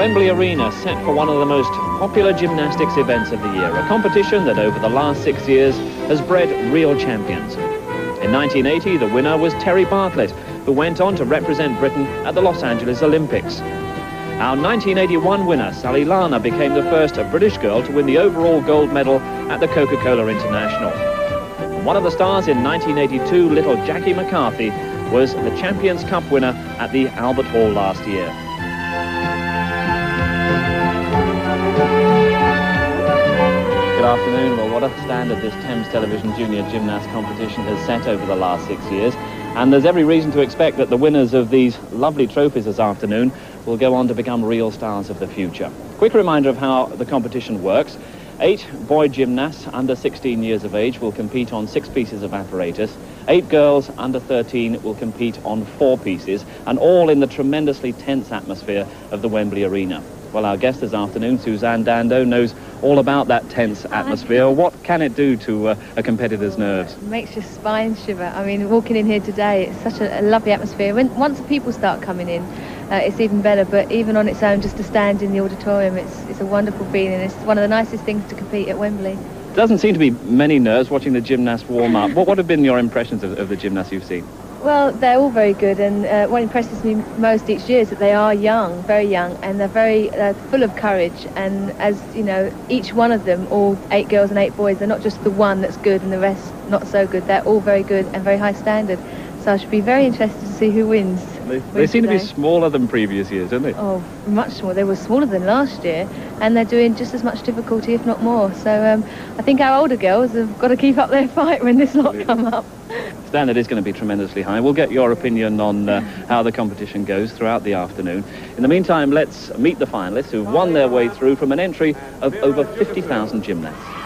Wembley Arena set for one of the most popular gymnastics events of the year, a competition that over the last six years has bred real champions. In 1980, the winner was Terry Bartlett, who went on to represent Britain at the Los Angeles Olympics. Our 1981 winner, Sally Larner, became the first British girl to win the overall gold medal at the Coca-Cola International. One of the stars in 1982, little Jackie McCarthy, was the Champions Cup winner at the Albert Hall last year. Good afternoon. Well, what a standard this Thames Television Junior Gymnast competition has set over the last six years. And there's every reason to expect that the winners of these lovely trophies this afternoon will go on to become real stars of the future. Quick reminder of how the competition works. Eight boy gymnasts under 16 years of age will compete on six pieces of apparatus. Eight girls under 13 will compete on four pieces, and all in the tremendously tense atmosphere of the Wembley Arena. Well, our guest this afternoon, Suzanne Dando, knows all about that tense atmosphere. What can it do to uh, a competitor's nerves? It makes your spine shiver. I mean, walking in here today, it's such a, a lovely atmosphere. When Once the people start coming in, uh, it's even better. But even on its own, just to stand in the auditorium, it's, it's a wonderful feeling. It's one of the nicest things to compete at Wembley. Doesn't seem to be many nerves watching the gymnasts warm up. what, what have been your impressions of, of the gymnasts you've seen? Well, they're all very good, and uh, what impresses me most each year is that they are young, very young, and they're very uh, full of courage. And as you know, each one of them, all eight girls and eight boys, they're not just the one that's good and the rest not so good. They're all very good and very high standard. So I should be very interested to see who wins. They, they seem today. to be smaller than previous years, don't they? Oh, much smaller. They were smaller than last year, and they're doing just as much difficulty, if not more. So um, I think our older girls have got to keep up their fight when this lot come up. Standard is going to be tremendously high. We'll get your opinion on uh, how the competition goes throughout the afternoon. In the meantime, let's meet the finalists who've won their way through from an entry of over 50,000 gymnasts.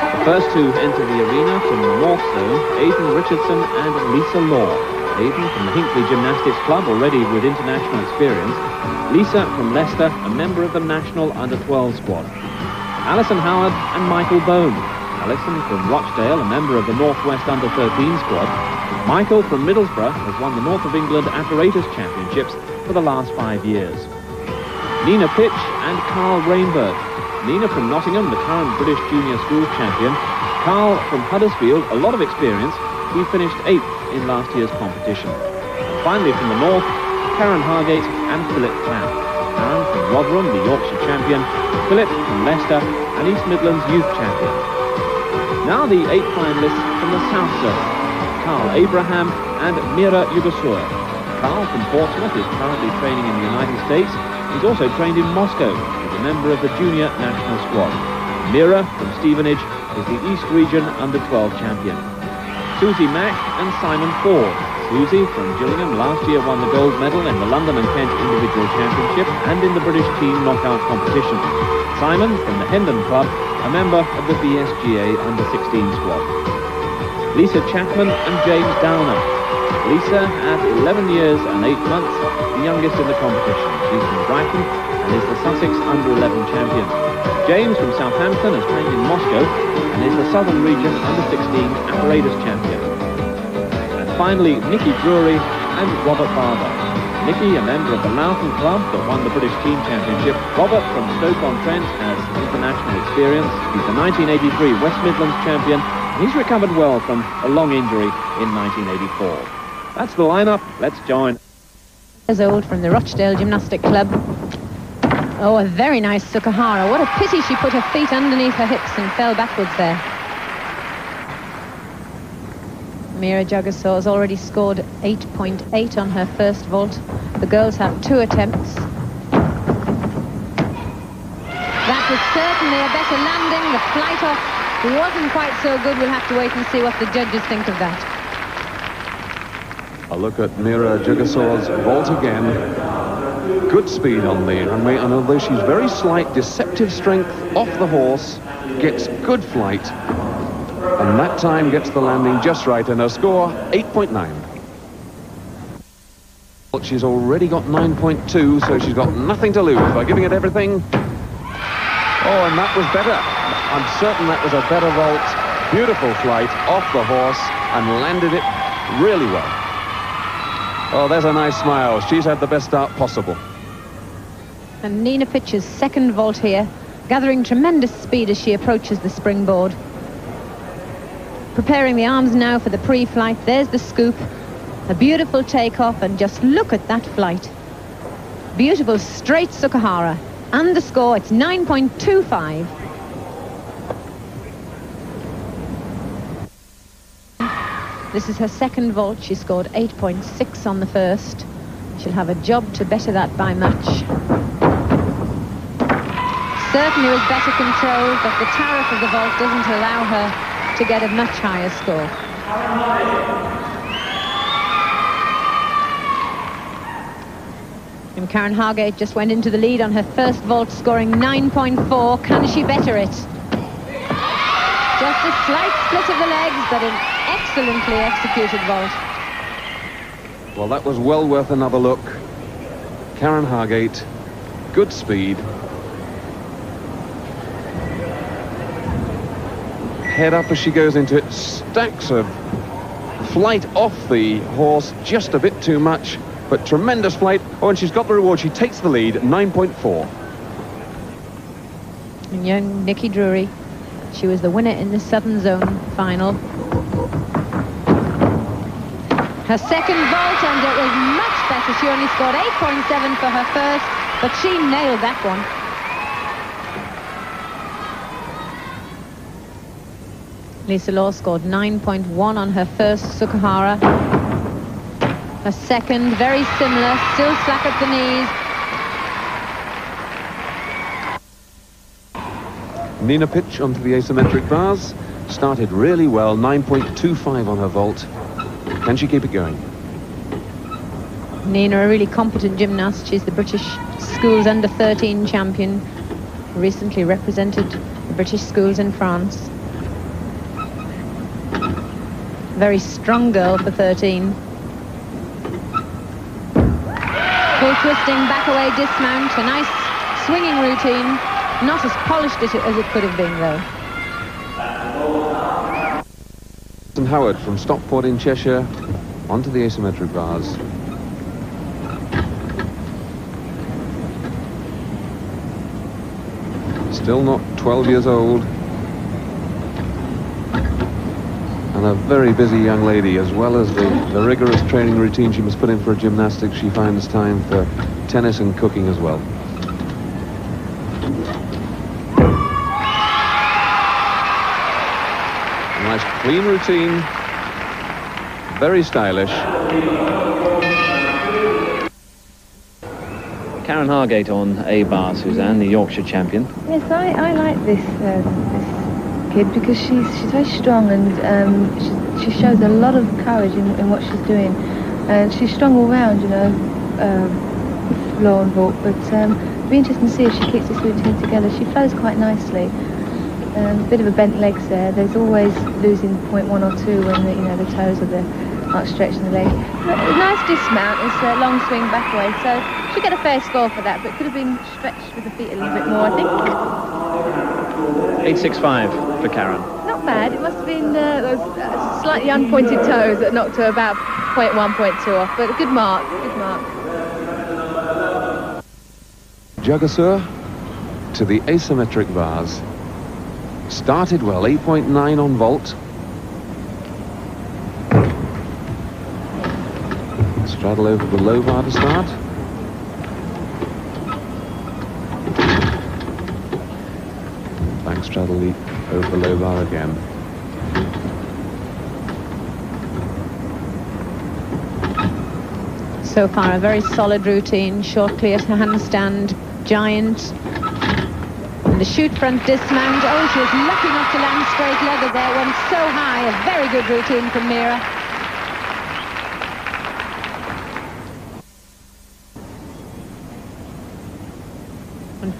The first to enter the arena from Zone, Aidan Richardson and Lisa Law. Aidan from the Hinckley Gymnastics Club, already with international experience. Lisa from Leicester, a member of the national under-12 squad. Alison Howard and Michael Bone. Alison from Rochdale, a member of the Northwest under-13 squad. Michael from Middlesbrough has won the North of England Apparatus Championships for the last five years. Nina Pich and Carl Rainbird. Nina from Nottingham, the current British Junior School champion. Carl from Huddersfield, a lot of experience. He finished eighth in last year's competition. And finally from the north, Karen Hargate and Philip Clamp. Karen from Rotherham, the Yorkshire champion, Philip from Leicester and East Midlands youth champion. Now the eight finalists from the South Zone, Carl Abraham and Meera Jugessur. Carl from Portsmouth is currently training in the United States. He's also trained in Moscow as a member of the junior national squad. Meera from Stevenage is the East Region Under-12 champion. Susie Mack and Simon Ford. Susie from Gillingham last year won the gold medal in the London and Kent Individual Championship and in the British team knockout competition. Simon from the Hendon Club, a member of the BSGA under-16 squad. Lisa Chapman and James Downer. Lisa at 11 years and 8 months, the youngest in the competition. She's from Brighton and is the Sussex under-11 champion. James from Southampton has trained in Moscow and is the Southern Region Under-16 Apparatus Champion. And finally, Nicki Drury and Robert Barber. Nicki, a member of the Loughton Club that won the British Team Championship. Robert from Stoke-on-Trent has international experience. He's the 1983 West Midlands champion. He's recovered well from a long injury in 1984. That's the lineup. Let's join. Years old from the Rochdale Gymnastic Club. Oh, a very nice Tsukahara. What a pity she put her feet underneath her hips and fell backwards there. Meera Jugessur has already scored 8.8 .8 on her first vault. The girls have two attempts. That was certainly a better landing. The flight off wasn't quite so good. We'll have to wait and see what the judges think of that. A look at Meera Jugessur's vault again good speed on the runway, and although she's very slight, deceptive strength off the horse, gets good flight, and that time gets the landing just right, and her score, 8.9. She's already got 9.2, so she's got nothing to lose by giving it everything. Oh, and that was better. I'm certain that was a better vault. Beautiful flight off the horse and landed it really well. Oh, there's a nice smile. She's had the best start possible. And Nina Pich's second vault here, gathering tremendous speed as she approaches the springboard. Preparing the arms now for the pre-flight. There's the scoop. A beautiful takeoff, and just look at that flight. Beautiful straight Tsukahara. And the score, it's 9.25. This is her second vault. She scored 8.6 on the first. She'll have a job to better that by much. Certainly with better control, but the tariff of the vault doesn't allow her to get a much higher score. And Karen Hargate just went into the lead on her first vault, scoring 9.4. Can she better it? Just a slight split of the legs, but an excellently executed vault. Well, that was well worth another look. Karen Hargate, good speed. Head up as she goes into it, stacks of flight off the horse, just a bit too much but tremendous flight. Oh, and she's got the reward. She takes the lead, 9.4. And young Nicki Drury, she was the winner in the Southern Zone final. Her second vault, and it was much better. She only scored 8.7 for her first, but she nailed that one. Lisa Law scored 9.1 on her first Tsukahara. A second, very similar, still slack at the knees. Nina Pich onto the asymmetric bars. Started really well, 9.25 on her vault. Can she keep it going? Nina, a really competent gymnast. She's the British Schools Under 13 champion. Recently represented the British schools in France. Very strong girl for 13. Full twisting, back away, dismount, a nice swinging routine. Not as polished as it, could have been, though. And Howard from Stockport in Cheshire onto the asymmetric bars. Still not 12 years old. And a very busy young lady, as well as the, the rigorous training routine she must put in for gymnastics, she finds time for tennis and cooking as well. Nice clean routine, very stylish. Karen Hargate on A bar, Suzanne, the Yorkshire champion. Yes, I, I like this, uh, this kid because she's she's very strong and um, she, she shows a lot of courage in, in what she's doing. And she's strong all round, you know, um, floor and vault. But um, it'll be interesting to see if she keeps this routine together. She flows quite nicely. Um, bit of a bent legs there. There's always losing point one or two when the, you know the toes of the aren't stretching the leg. A nice dismount. It's a long swing back away, so she got a fair score for that. But could have been stretched with the feet a little bit more, I think. 865 for Karen. Not bad. It must have been uh, those uh, slightly unpointed toes that knocked her about 0.1, 0.2 off, but a good mark. Good mark. Jugessur to the asymmetric bars. Started well, 8.9 on vault. Straddle over the low bar to start. Straddle leap over the low bar again. So far, a very solid routine. Short clear to handstand, giant. And the shoot front dismount. Oh, she was lucky not to land straight legged there. Went so high. A very good routine from Meera.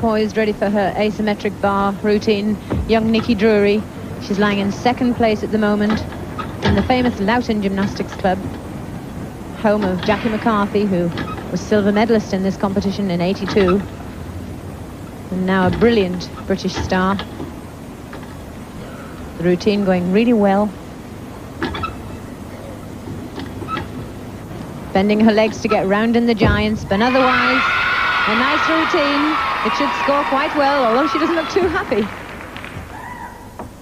Poised, ready for her asymmetric bar routine. Young Nicki Drury. She's lying in second place at the moment in the famous Loughton Gymnastics Club, home of Jackie McCarthy, who was silver medalist in this competition in 82, and now a brilliant British star. The routine going really well. Bending her legs to get round in the giants, but otherwise A nice routine. It should score quite well, although she doesn't look too happy.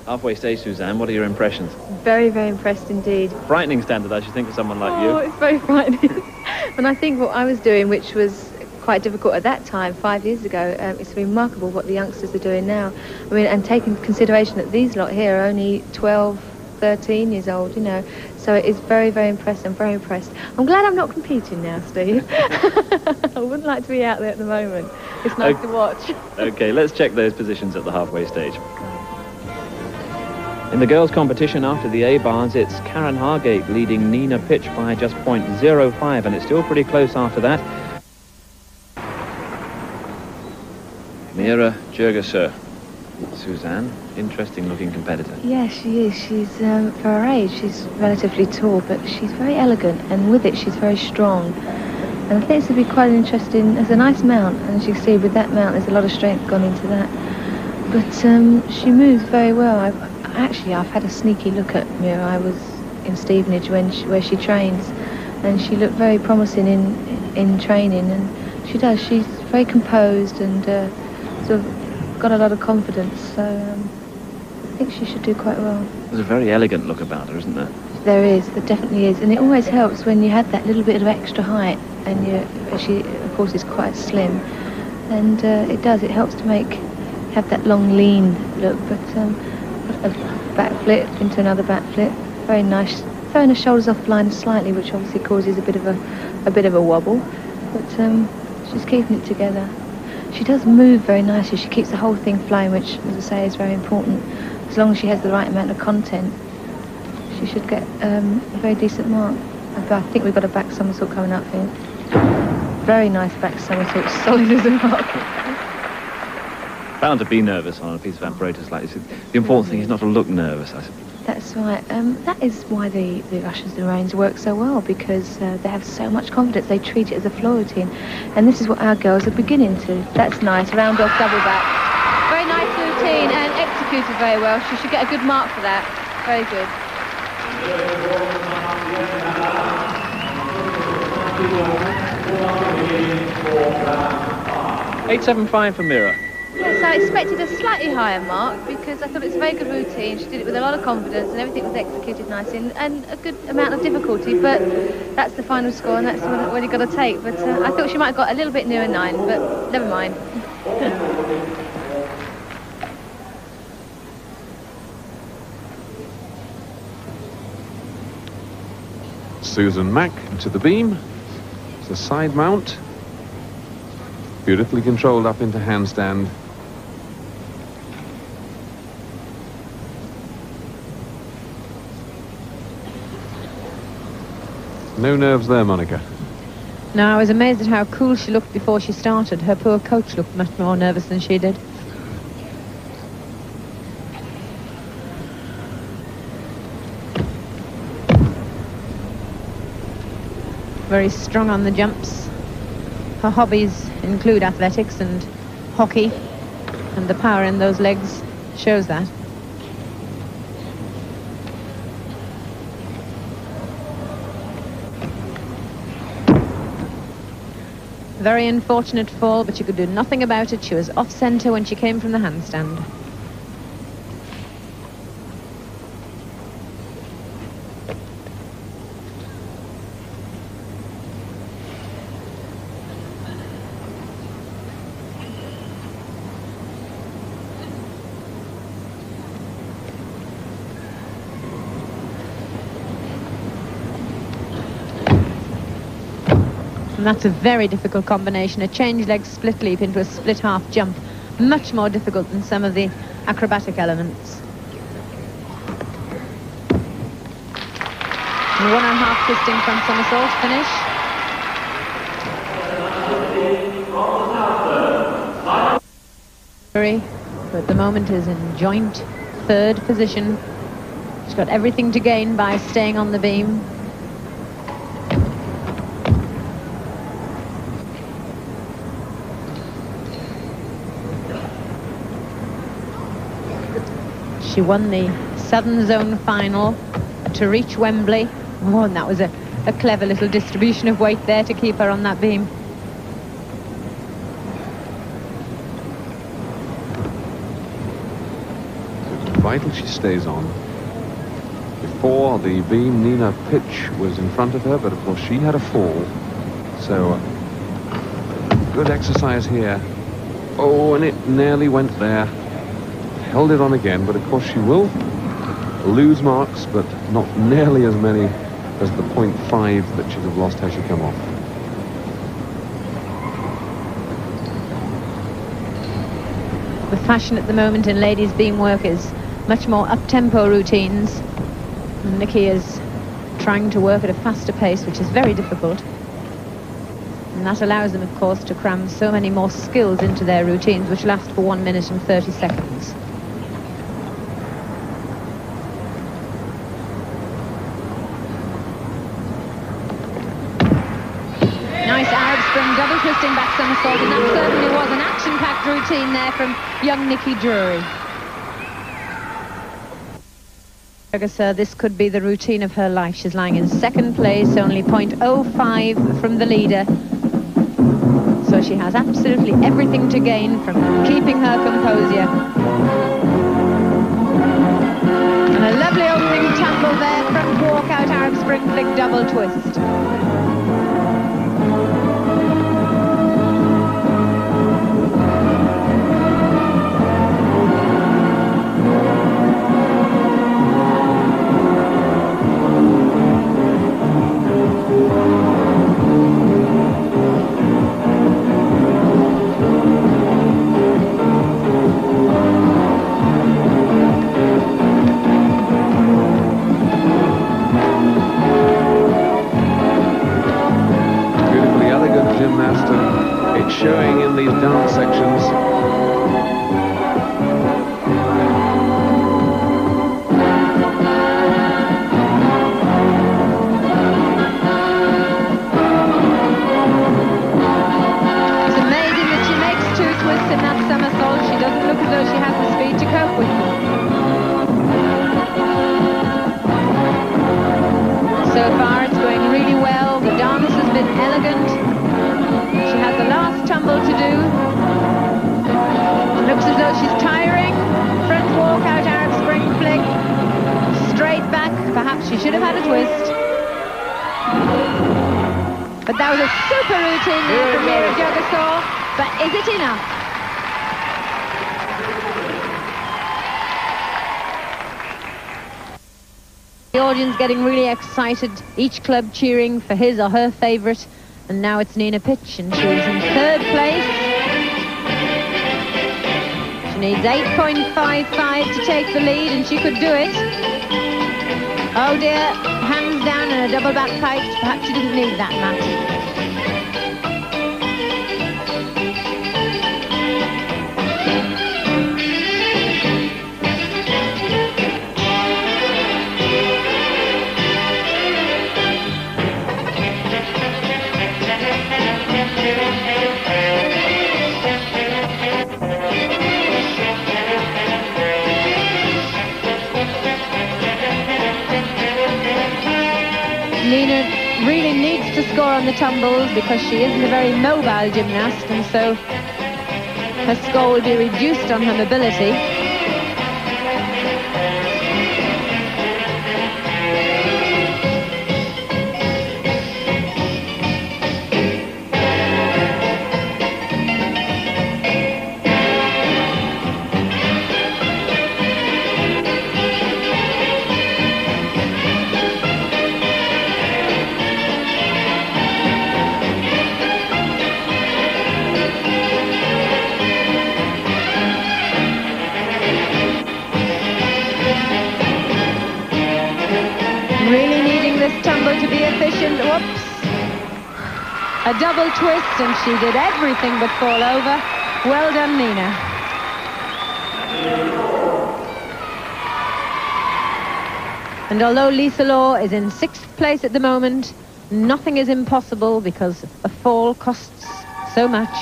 Halfway stage, Suzanne, what are your impressions? Very, very impressed indeed. Frightening standard, I should think, for someone like Oh, you. Oh, it's very frightening. and I think what I was doing, which was quite difficult at that time, five years ago, um, it's remarkable what the youngsters are doing now. I mean, and taking consideration that these lot here are only 12, 13 years old, you know. So it is very, very impressive. I'm very impressed. I'm glad I'm not competing now, Steve. I wouldn't like to be out there at the moment. It's nice Okay. to watch. Okay, let's check those positions at the halfway stage. In the girls' competition after the A bars, it's Karen Hargate leading Nina Pich by just .05, and it's still pretty close after that. Meera Jugessur. Suzanne, interesting looking competitor. Yeah, she is. She's, um, for her age, she's relatively tall, but she's very elegant, and with it, she's very strong. And I think this would be quite interesting. It's a nice mount, and as you can see, with that mount, there's a lot of strength gone into that. But um, she moves very well. I've, actually, I've had a sneaky look at Meera. I was in Stevenage when she, where she trains, and she looked very promising in in training, and she does. She's very composed and uh, sort of got a lot of confidence. So. Um, think she should do quite well. There's a very elegant look about her, isn't there? There is, there definitely is, and it always helps when you have that little bit of extra height, and you, she, of course, is quite slim, and uh, it does. It helps to make have that long, lean look. But um, a back flip into another back flip, very nice. Throwing her shoulders off line slightly, which obviously causes a bit of a, a bit of a wobble, but um, she's keeping it together. She does move very nicely. She keeps the whole thing flowing, which, as I say, is very important. As long as she has the right amount of content, she should get um, a very decent mark. I think we've got a back somersault coming up here. Very nice back somersault, solid as a rock. Bound to be nervous on a piece of apparatus like this. The important thing is not to look nervous, I suppose. That's right. Um, that is why the, the ushers and range work so well because uh, they have so much confidence. They treat it as a floor routine. And this is what our girls are beginning to. That's nice. Round off double back. Very nice routine and executed very well. She should get a good mark for that. Very good. 875 for Meera. Yes, I expected a slightly higher mark because I thought it was a very good routine. She did it with a lot of confidence and everything was executed nicely and, and a good amount of difficulty. But that's the final score and that's what, you've got to take. But uh, I thought she might have got a little bit nearer nine, but never mind. Susan Mack to the beam. It's a side mount. Beautifully controlled up into handstand. No nerves there, Monica. Now, I was amazed at how cool she looked before she started. Her poor coach looked much more nervous than she did. Very strong on the jumps. Her hobbies include athletics and hockey, and the power in those legs shows that. Very unfortunate fall, but she could do nothing about it. She was off centre when she came from the handstand. That's a very difficult combination. A change leg split leap into a split half jump. Much more difficult than some of the acrobatic elements. One and a half twisting front somersault finish. Who at the moment is in joint third position. She's got everything to gain by staying on the beam. She won the Southern Zone final to reach Wembley. Oh, and that was a, a clever little distribution of weight there to keep her on that beam. Vital she stays on. Before the beam, Nina Pich was in front of her, but of course she had a fall. So, good exercise here. Oh, and it nearly went there. Held it on again, but of course she will lose marks, but not nearly as many as the 0.5 that she'd have lost had she come off. The fashion at the moment in ladies beam work is much more up-tempo routines. And Nicki is trying to work at a faster pace, which is very difficult. And that allows them, of course, to cram so many more skills into their routines, which last for 1 minute and 30 seconds. Nice Arab spring, double twisting back somersault, and that certainly was an action-packed there from young Nicki Drury. This could be the routine of her life. She's lying in second place, only 0.05 from the leader. So she has absolutely everything to gain from keeping her composure. And a lovely opening tumble there, front walkout Arab spring flick double twist. Doesn't look as though she has the speed to cope with them. So far, it's going really well. The dance has been elegant. She has the last tumble to do. Looks as though she's tiring. Front walk out Arab spring flick. Straight back. Perhaps she should have had a twist. But that was a super routine there from Meera Jugessur. But is it enough? The audience getting really excited, each club cheering for his or her favourite. And now it's Nina Pich, and she's in third place. She needs 8.55 to take the lead, and she could do it. Oh dear, hands down and a double back pike. Perhaps she didn't need that, Matt. On the tumbles because she isn't a very mobile gymnast and so her score will be reduced on her mobility. A double twist and she did everything but fall over. Well done, Nina. And although Lisa Law is in sixth place at the moment, nothing is impossible because a fall costs so much.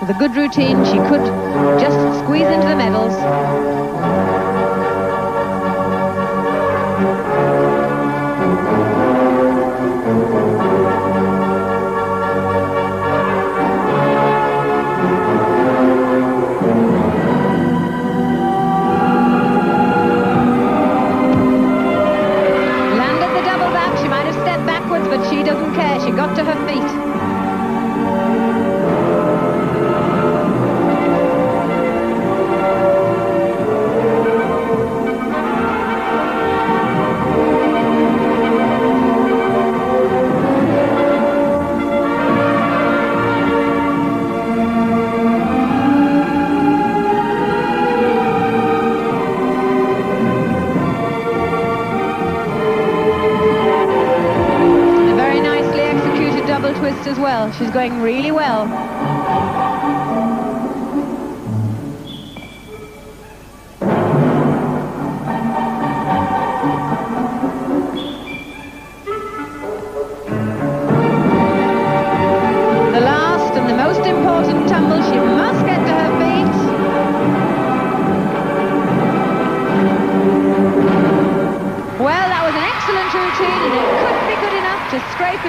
With a good routine, she could just squeeze into the medals.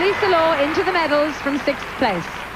To scrape Lisa Law into the medals from sixth place.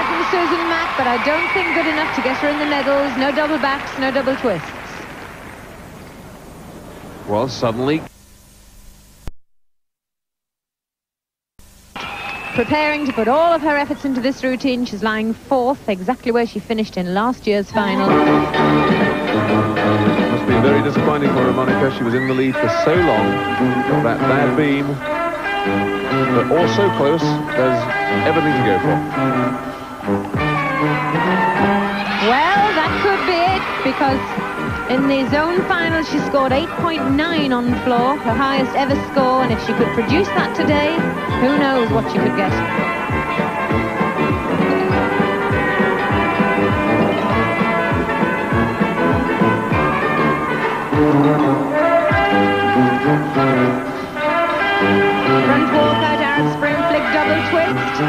Routine from Susan Mack, but I don't think good enough to get her in the medals. No double backs, no double twists. Well, suddenly, Preparing to put all of her efforts into this routine, she's lying fourth, exactly where she finished in last year's final. must be very disappointing for her, Monica. She was in the lead for so long. Got That bad beam. But all so close, there's everything to go for. Well, that could be it, because in the zone final she scored 8.9 on floor, her highest ever score, and if she could produce that today, who knows what she could get. Front walk out Arab Spring flick double twist.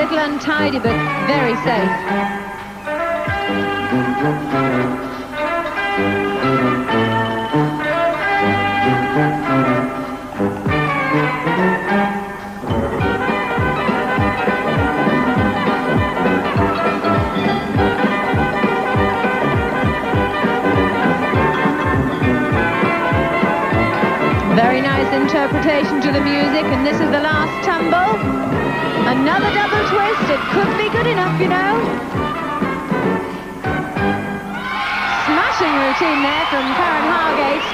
Little untidy, but very safe. Interpretation to the music, and this is the last tumble. Another double twist. It could be good enough, you know. Smashing routine there from Karen Hargate.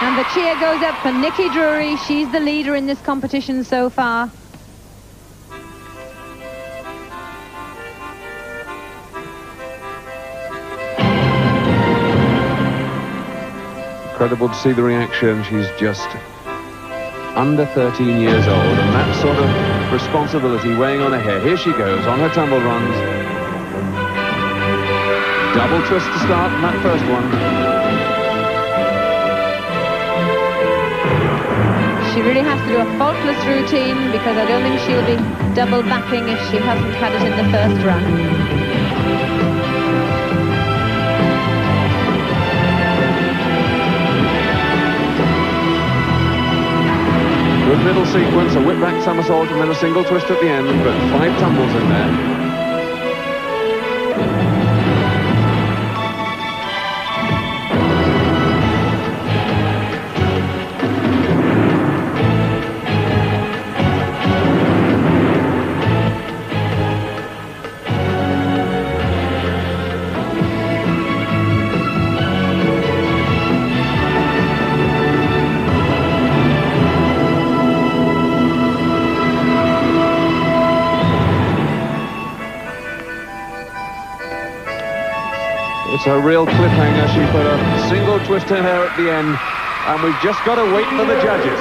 And the cheer goes up for Nicki Drury. She's the leader in this competition so far. Incredible to see the reaction. She's just under 13 years old, and that sort of responsibility weighing on her head. Here she goes on her tumble runs. Double twist to start in that first one. She really has to do a faultless routine because I don't think she'll be double backing if she hasn't had it in the first run. Good middle sequence, a whip back somersault, and then a single twist at the end, but five tumbles in there. Real cliffhanger. She put a single twist in her at the end, and we've just got to wait for the judges.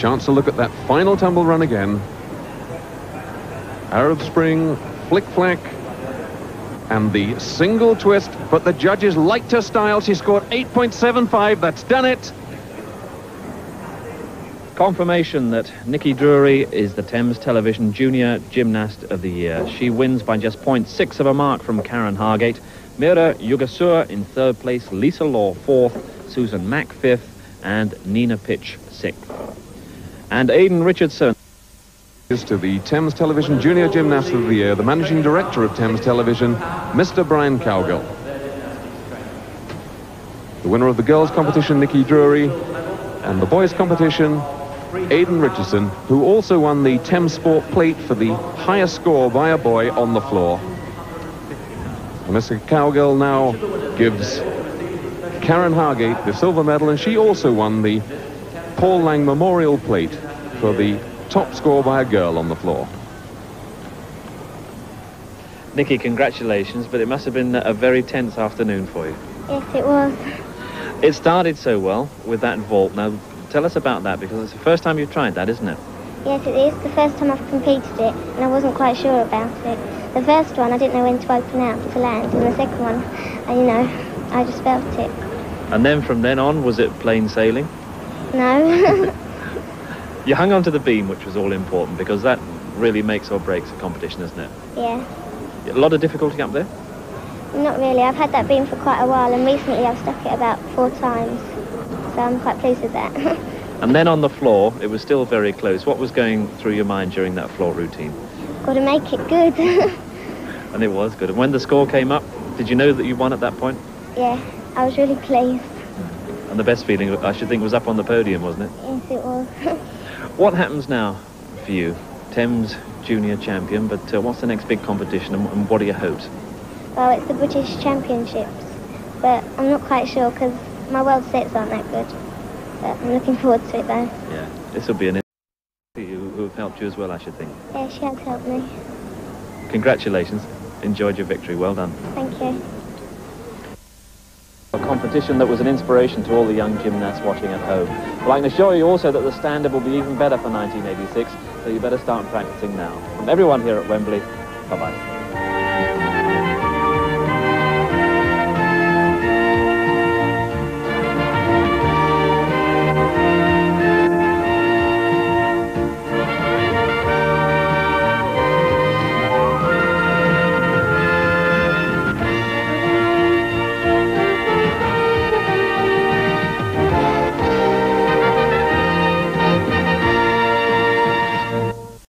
Chance to look at that final tumble run again. Arab Spring, flick flack, and the single twist, but the judges liked her style. She scored 8.75. That's done it. Confirmation that Nicki Drury is the Thames Television Junior Gymnast of the Year. She wins by just 0.6 of a mark from Karen Hargate. Meera Jugessur in third place, Lisa Law fourth, Susan Mack fifth, and Nina Pich sixth. And Aidan Richardson is to the Thames Television Junior Gymnast of the Year, the Managing Director of Thames Television, Mr. Brian Cowgill. The winner of the girls' competition, Nicki Drury, and the boys' competition, Aidan Richardson, who also won the Thames Sport Plate for the highest score by a boy on the floor. And Mr. Cowgill now gives Karen Hargate the silver medal, and she also won the Paul Lang Memorial Plate for the top score by a girl on the floor. Nicki, congratulations, but it must have been a very tense afternoon for you. Yes, it was. It started so well with that vault. Now, tell us about that, because it's the first time you've tried that, isn't it? Yes, it is the first time I've completed it, and I wasn't quite sure about it. The first one, I didn't know when to open out to land, and the second one, I, you know, I just felt it. And then from then on, was it plain sailing? No. You hung on to the beam, which was all important, because that really makes or breaks a competition, isn't it? yeah. A lot of difficulty up there? Not really. I've had that beam for quite a while, and recently I've stuck it about four times. So I'm quite pleased with that. And then on the floor, it was still very close. What was going through your mind during that floor routine? Got to make it good. And it was good. And when the score came up, did you know that you won at that point? yeah, I was really pleased. And the best feeling, I should think, was up on the podium, wasn't it? Yes, it was. What happens now for you? Thames Junior Champion, but uh, what's the next big competition and, and what are your hopes? well, it's the British Championships, but I'm not quite sure because my world sets aren't that good. But I'm looking forward to it though. Yeah, this will be an for you who have helped you as well, I should think. Yeah, she has helped me. Congratulations. Enjoyed your victory. Well done. Thank you. A competition that was an inspiration to all the young gymnasts watching at home. Well, I can assure you also that the standard will be even better for 1986, so you better start practicing now. From everyone here at Wembley, bye-bye.